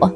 我